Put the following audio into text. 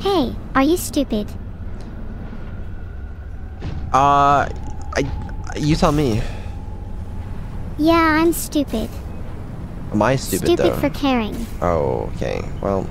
Hey, are you stupid? Uh, I, you tell me. Yeah, I'm stupid. Am I stupid, Stupid though? for caring. Oh, okay. Well,